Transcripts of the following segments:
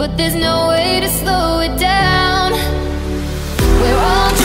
but there's no way to slow it down. We're all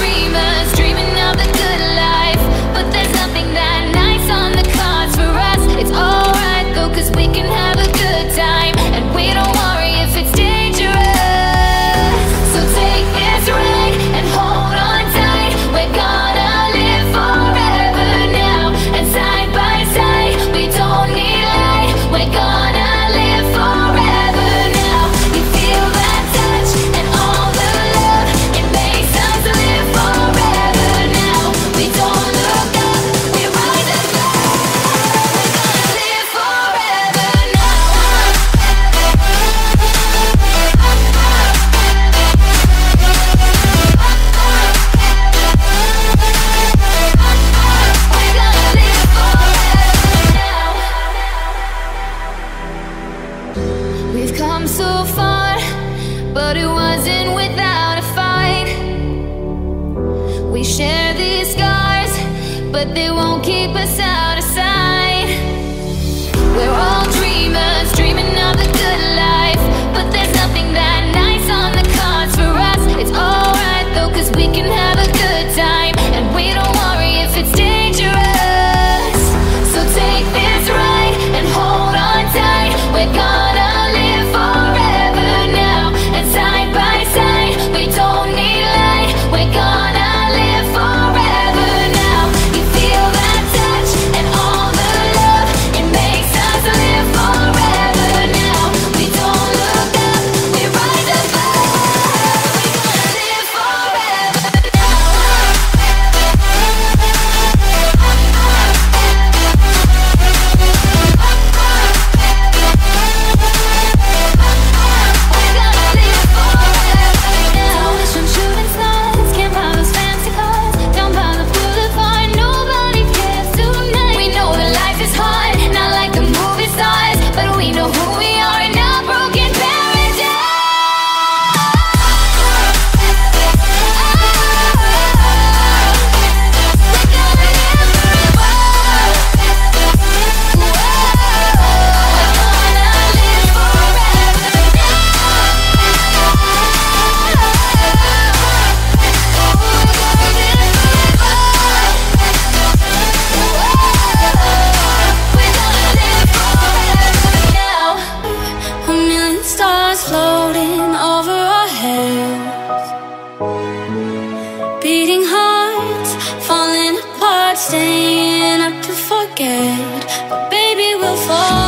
We share these scars, but they won't keep us out of sight. We're all. Beating hearts, falling apart, staying up to forget. But baby, we'll fall.